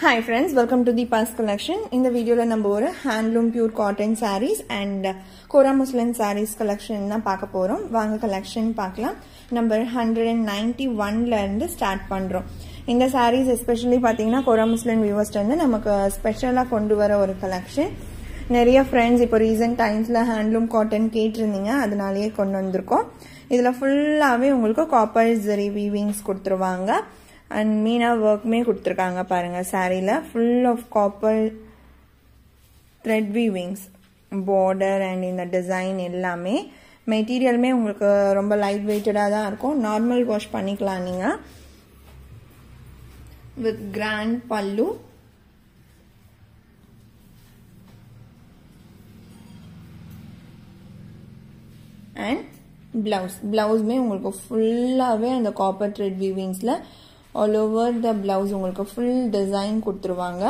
Hi friends welcome to the boss collection இந்த வீடியோவில் நம்ம ஒரு handloom pure cotton saris and kora muslin saris collection தான் பார்க்க போகிறோம் வாங்க கலெக்ஷன் பார்க்கலாம். நம்பர் ஹண்ட்ரட் அண்ட் நைன்டி ஒன்லேருந்து ஸ்டார்ட் பண்ணுறோம் இந்த சாரீஸ் எஸ்பெஷலி பார்த்தீங்கன்னா கோரா முஸ்லின் வியூவர்ஸ்லேருந்து நமக்கு ஸ்பெஷலாக கொண்டு வர ஒரு கலெக்ஷன் நிறைய ஃப்ரெண்ட்ஸ் இப்போ ரீசெண்ட் டைம்ஸில் ஹேண்ட்லூம் காட்டன் கேட்டிருந்தீங்க அதனாலேயே கொண்டு வந்திருக்கோம். இதில் ஃபுல்லாகவே உங்களுக்கு காப்பர் ஜரி வீவிங்ஸ் கொடுத்துருவாங்க. அண்ட் மீனா ஒர்க்குமே கொடுத்துருக்காங்க பாருங்க சாரியில் full of copper thread weavings border and இந்த டிசைன் எல்லாமே. மெட்டீரியலுமே உங்களுக்கு ரொம்ப லைட் வெயிட்டடாக தான் இருக்கும். நார்மல் வாஷ் பண்ணிக்கலாம் நீங்கள் with grand pallu and blouse பிளவுஸ்மே உங்களுக்கு ஃபுல்லாகவே அந்த காப்பர் த்ரெட் வீவிங்ஸில் ஆல் ஓவர் த பிளவுஸ் உங்களுக்கு ஃபுல் டிசைன் கொடுத்துருவாங்க.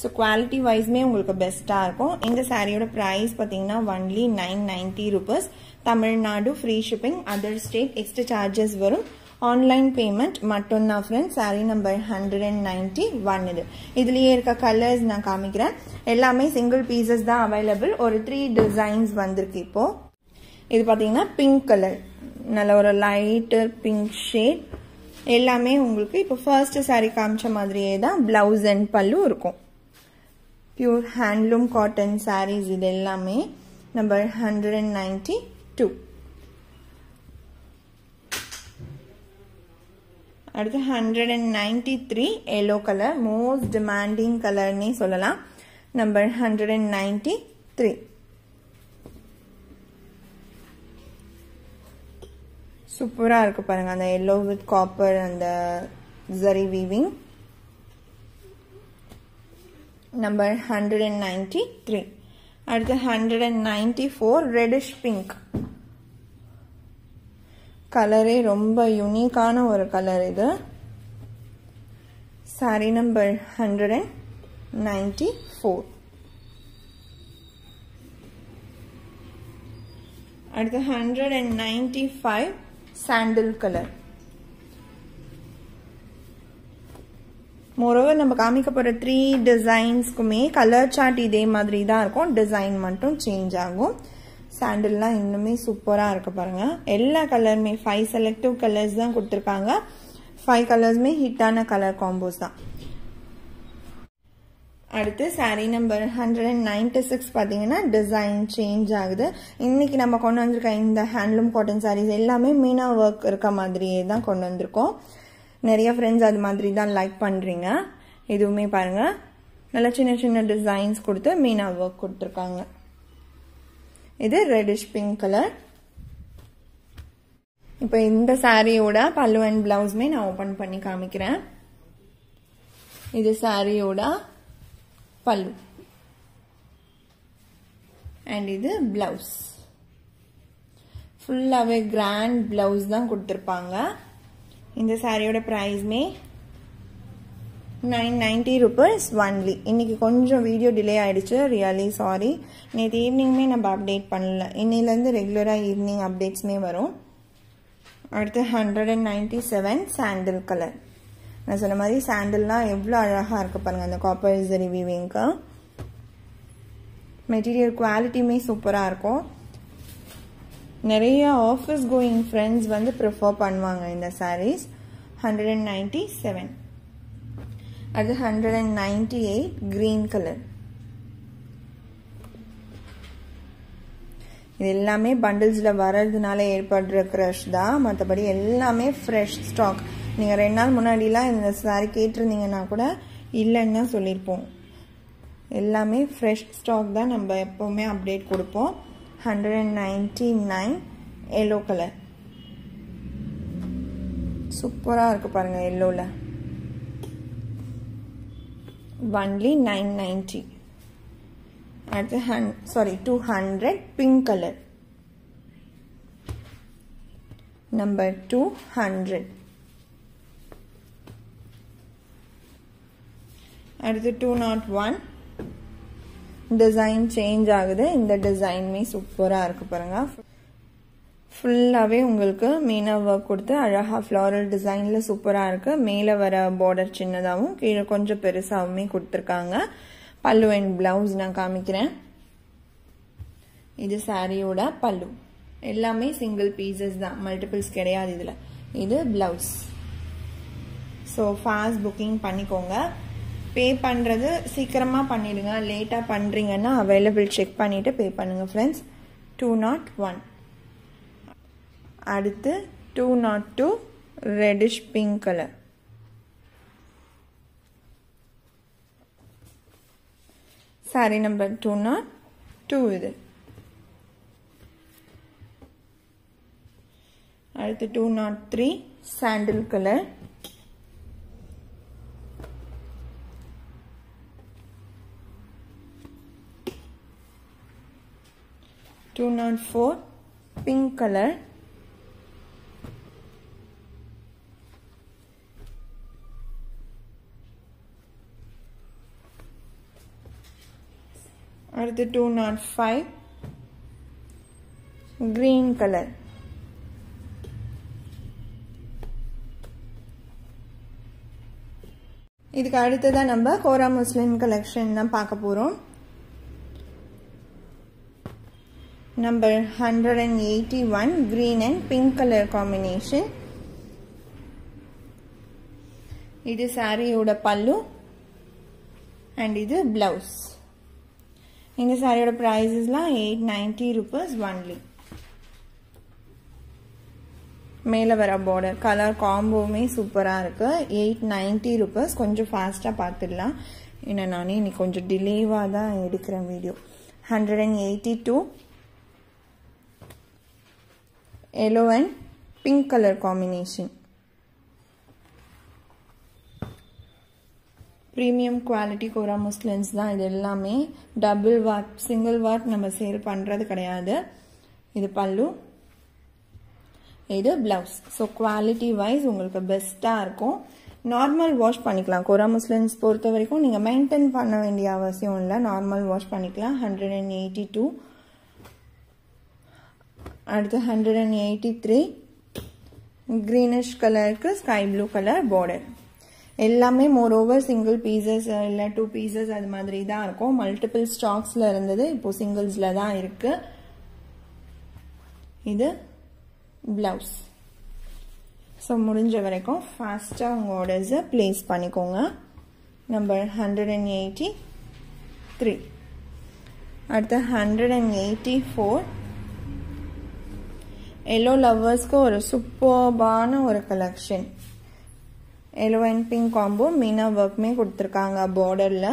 ஸோ குவாலிட்டி வைஸ்மே உங்களுக்கு பெஸ்ட்டாக இருக்கும். இந்த சாரியோட ப்ரைஸ் பார்த்தீங்கன்னா only nine ninety rupees Tamil Nadu free shipping other state extra charges வரும். ஆன்லைன் பேமெண்ட் மட்டும்தான் friends sari number hundred and ninety one இது. இதுலேயே இருக்க கலர்ஸ் நான் காமிக்கிறேன். எல்லாமே சிங்கிள் பீசஸ் தான் அவைலபிள் ஒரு த்ரீ டிசைன்ஸ் வந்திருக்கு இப்போது இது பார்த்தீங்கன்னா பிங்க் கலர் நல்ல ஒரு லைட்டு பிங்க் ஷேட் எல்லாமே உங்களுக்கு இப்போ ஃபர்ஸ்ட் சாரீ காமிச்ச மாதிரியே தான் பிளவுஸ் அண்ட் பல்லு இருக்கும். பியூர் ஹேண்ட்லூம் காட்டன் சாரீஸ் இது எல்லாமே number hundred and ninety two அடுத்து hundred and ninety three yellow colour most demanding கலர்னே சொல்லலாம். Number hundred and ninety three சூப்பராக இருக்குது பாருங்கள் அந்த எல்லோ வித் காப்பர் அந்த zari weaving number hundred and ninety three அடுத்து hundred and ninety four reddish pink கலரே ரொம்ப யூனிக்கான ஒரு கலர் இது. Sari number hundred and ninety four அடுத்து hundred and ninety five sandal colour moreover நம்ம காமிக்க போகிற த்ரீ டிசைன்ஸ்க்குமே கலர் சார்ட் இதே மாதிரி தான் இருக்கும். டிசைன் மட்டும் சேஞ்ச் ஆகும். சாண்டில்லாம் இன்னுமே சூப்பராக இருக்க பாருங்க. எல்லா கலருமே ஃபைவ் செலக்டிவ் கலர்ஸ் தான் கொடுத்துருக்காங்க. ஃபைவ் கலர்ஸுமே ஹிட்டான கலர் காம்போஸ் தான். அடுத்து sari number hundred and ninety six பார்த்தீங்கன்னா டிசைன் சேஞ்ச் ஆகுது. இன்னைக்கு நம்ம கொண்டு வந்திருக்க இந்த ஹேண்ட்லூம் காட்டன் சாரீஸ் எல்லாமே மீனா ஒர்க் இருக்க மாதிரியே தான் கொண்டு வந்திருக்கோம். நிறைய ஃப்ரெண்ட்ஸ் அது மாதிரி தான் லைக் பண்ணுறீங்க இதுவுமே பாருங்க. நல்ல சின்ன சின்ன டிசைன்ஸ் கொடுத்து மீனா ஒர்க் கொடுத்துருக்காங்க. இது ரெட்டிஷ் பிங்க் கலர் இப்போ இந்த சாரியோட பல்லு அண்ட் ப்ளவுஸுமே நான் ஓப்பன் பண்ணி காமிக்கிறேன். இது சாரியோட பல்லு. அண்ட் இது பிளவுஸ் ஃபுல்லாகவே கிராண்ட் பிளவுஸ் தான் கொடுத்துருப்பாங்க. இந்த சாரியோட ப்ரைஸ்மே நைன் நைன்ட்டி ருபீஸ் ஒன்லி இன்னைக்கு கொஞ்சம் வீடியோ டிலே ஆகிடுச்சு ரியலி சாரி நேற்று ஈவினிங்குமே நம்ம அப்டேட் பண்ணல. இன்னிலேருந்து ரெகுலராக ஈவினிங் அப்டேட்ஸ்மே வரும். அடுத்து hundred and ninety seven sandal colour நான் சொன்ன மாதிரி சாண்டில்லாம் எவ்வளோ அழகாக இருக்குது பாருங்கள் அந்த காப்பர் ஜரி வீவிங்க்கு மெட்டீரியல் குவாலிட்டியுமே சூப்பராக இருக்கும். நிறைய ஆஃபீஸ் கோயிங் ஃப்ரெண்ட்ஸ் வந்து ப்ரிஃபர் பண்ணுவாங்க இந்த saris hundred and ninety seven அது hundred and ninety eight green colour இது எல்லாமே பண்டில்ஸில் வர்றதுனால ஏற்படுற க்ரஷ் தான். மற்றபடி எல்லாமே ஃப்ரெஷ் ஸ்டாக் நீங்கள் ரெண்டு நாள் முன்னாடிலாம் இந்த சாரி கேட்டிருந்தீங்கன்னா கூட இல்லைன்னு தான் சொல்லியிருப்போம். எல்லாமே ஃப்ரெஷ் ஸ்டாக் தான் நம்ம எப்போவுமே அப்டேட் கொடுப்போம். Hundred and ninety nine yellow colour சூப்பராக இருக்குது பாருங்கள் எல்லோவில் ஒன்லி நைன் நைன்டி அடுத்து ஹன் sorry two hundred pink colour number two hundred அடுத்து two naught one design change ஆகுது. இந்த டிசைனுமே சூப்பராக இருக்கு பாருங்க. ஃபுல்லாகவே உங்களுக்கு மீனாக ஒர்க் கொடுத்து அழகாக ஃப்ளாரல் டிசைனில் சூப்பராக இருக்குது மேலே வர பார்டர் சின்னதாகவும் கீழே கொஞ்சம் பெருசாகவுமே கொடுத்துருக்காங்க. பல்லு அண்ட் ப்ளவுஸ் நான் காமிக்கிறேன். இது சாரியோட பல்லு. எல்லாமே சிங்கிள் பீசஸ் தான். மல்டிபிள்ஸ் கிடையாது இதில். இது ப்ளவுஸ் ஸோ ஃபாஸ்ட் புக்கிங் பண்ணிக்கோங்க. பே பண்ணுறது சீக்கிரமாக பண்ணிவிடுங்க லேட்டாக பண்ணுறீங்கன்னா அவைலபிள் செக் பண்ணிவிட்டு பே பண்ணுங்கள் ஃப்ரெண்ட்ஸ் டூ நாட் ஒன் அடுத்து two nought two reddish pink colour sari number two nought two இது. அடுத்து two nought three sandal colour two nought four pink colour அடுத்து two nought five green colour இதுக்கு அடுத்ததான் நம்ம Kora muslin collection தான் பார்க்க போகிறோம் number hundred and eighty one green and pink colour combination இது சாரியோட பல்லு அண்ட் இது பிளவுஸ் இந்த சாரியோட ப்ரைஸஸ்லாம் எயிட் நைன்டி ருபீஸ் ஒன்லி மேலே வர பார்டர் கலர் காம்போவுமே சூப்பராக இருக்குது எயிட் நைன்ட்டி ருபீஸ் கொஞ்சம் ஃபாஸ்ட்டாக பார்த்துடலாம் ஏன்னா நானே இன்னைக்கு கொஞ்சம் டிலேவாக தான் எடுக்கிறேன் video hundred and eighty two yellow and pink colour combination premium quality Kora muslins தான் இது எல்லாமே. டபுள் வாட் சிங்கிள் வாட் நம்ம சேல் பண்ணுறது கிடையாது. இது பல்லு. இது ப்ளவுஸ் ஸோ குவாலிட்டி வைஸ் உங்களுக்கு பெஸ்ட்டாக இருக்கும். நார்மல் வாஷ் பண்ணிக்கலாம். கோரா முஸ்லிம்ஸ் பொறுத்த வரைக்கும் நீங்கள் மெயின்டைன் பண்ண வேண்டிய அவசியம் இல்லை. நார்மல் வாஷ் பண்ணிக்கலாம். ஹண்ட்ரட் அண்ட் எயிட்டி டூ அடுத்து hundred and eighty three greenish கலருக்கு ஸ்கை ப்ளூ கலர் பார்டர் எல்லாமே மோர் ஓவர் சிங்கிள் பீசஸ் இல்லை டூ பீசஸ் அது மாதிரி தான் இருக்கும். மல்டிபிள் ஸ்டாக்ஸில் இருந்தது இப்போ சிங்கிள்ஸில் தான் இருக்கு. இது பிளவுஸ் ஸோ முடிஞ்ச வரைக்கும் ஃபாஸ்ட்டாக உங்கள் ஆர்டர்ஸை ப்ளேஸ் பண்ணிக்கோங்க. Number hundred and eighty three அடுத்து hundred and eighty four yellow லவ்வர்ஸ்க்கு ஒரு சூப்பர்பான ஒரு collection yellow and pink combo meena ஒர்க்குமே கொடுத்துருக்காங்க பார்டரில்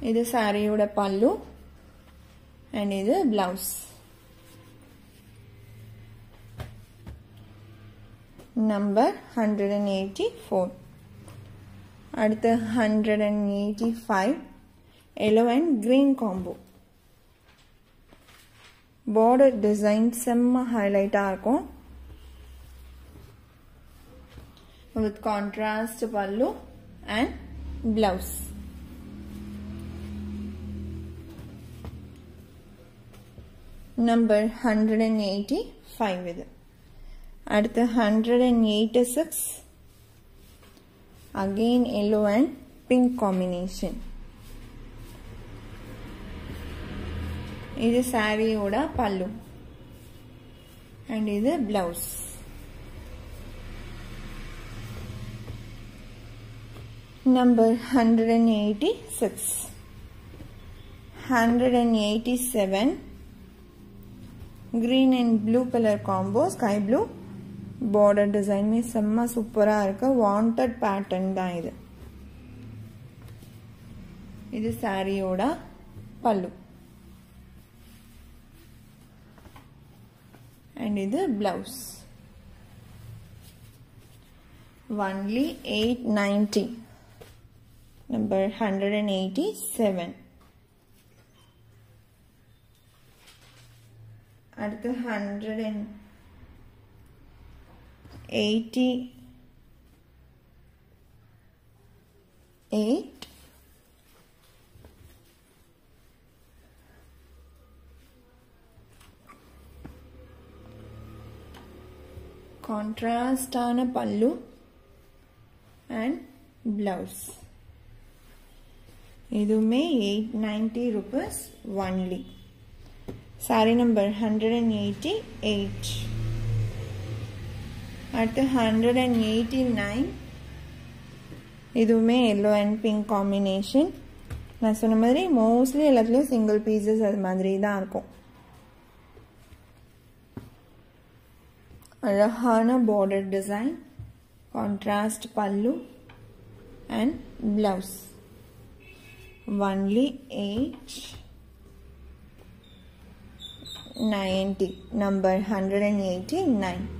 இது சாரியோட பல்லு. அண்ட் இது blouse number hundred and eighty four அடுத்து hundred and eighty five yellow and green combo border design செம்ம ஹைலைட்டாக இருக்கும் with contrast pallu and blouse. Number 185 இது அடுத்து 186 again yellow and pink combination இது சாரியோட பல்லு. அண்ட் இது blouse number 186 187 green and blue color combo sky blue. Border design में செம்ம சூப்பரா இருக்குது வாண்டட் பேட்டர்ன் தான் இது இது சாரியோட பல்லு அண்ட் இது blouse only eight ninety number 187 அடுத்து 180 8 1 கான்ட்ராஸ்டான பல்லு அண்ட் ப்ளவுஸ் இதுவுமே eight ninety rupees only sari number hundred and eighty eight அடுத்து ஹண்ட்ரட் அண்ட் எயிட்டி நைன் இதுவுமே எல்லோ அண்ட் பிங்க் காம்பினேஷன் நான் சொன்ன மாதிரி மோஸ்ட்லி எல்லாத்துலேயும் சிங்கிள் பீசஸ் அது மாதிரி தான் இருக்கும். Rahana border design, contrast pallu and blouse. Only 8 90 number 189